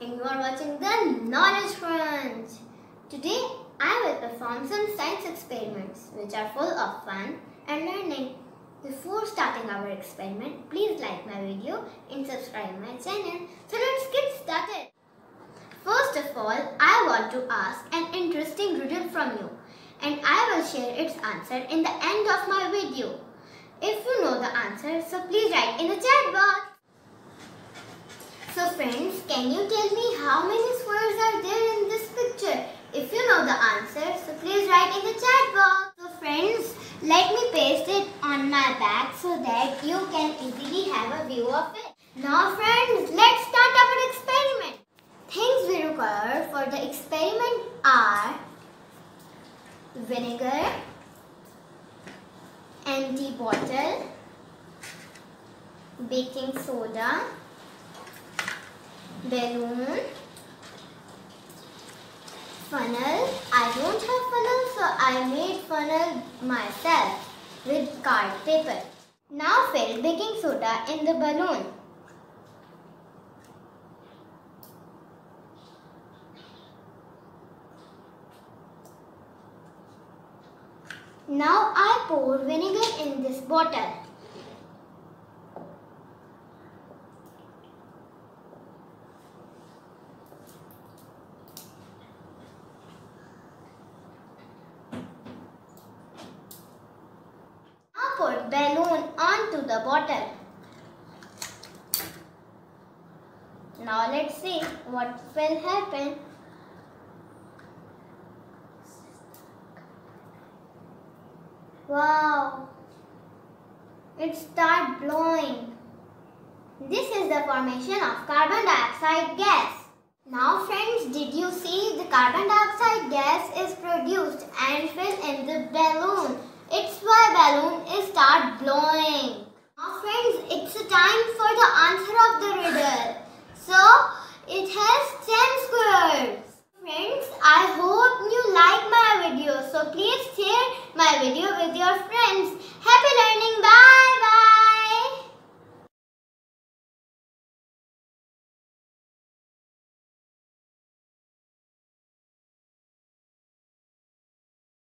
Knowledge Crunch. Today I will perform some science experiments which are full of fun and learning. Before starting our experiment, please like my video and subscribe my channel. So let's get started. First of all, I want to ask an interesting riddle from you and I will share its answer in the end of my video. If you know the answer, so please write in the chat box. So friends, can you tell me how many squares are there in this picture? If you know the answer, so please write in the chat box. So friends, let me paste it on my back so that you can easily have a view of it. Now friends, let's start our experiment. Things we require for the experiment are vinegar, empty bottle, baking soda, balloon, funnel. I don't have funnel so I made funnel myself with card paper. Now fill baking soda in the balloon. Now I pour vinegar in this bottle. Now put balloon onto the bottle. Now let's see what will happen. Wow! It start blowing. This is the formation of carbon dioxide gas. Now friends, did you see the carbon dioxide gas is produced and fill in the balloon. It's why balloon is start blowing. Now friends, it's a time for the answer of the riddle. So, it has 10 squares. Friends, I hope you like my video. With your friends.